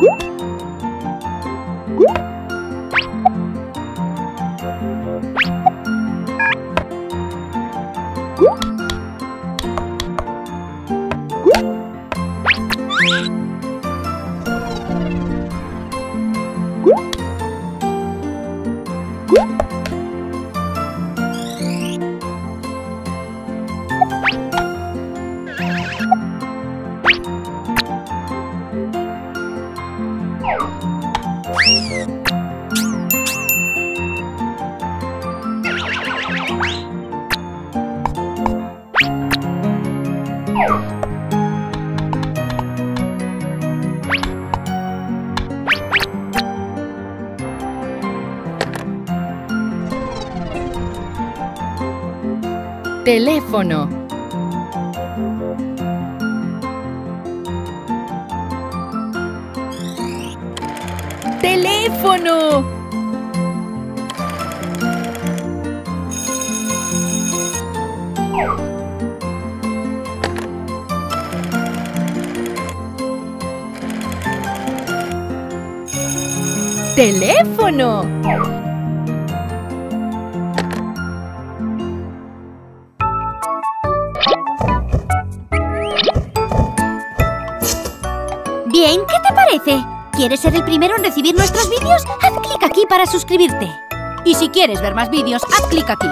Woo! Teléfono. ¡Teléfono! ¡Teléfono! Bien, ¿qué te parece? ¿Quieres ser el primero en recibir nuestros vídeos? Haz clic aquí para suscribirte. Y si quieres ver más vídeos, haz clic aquí.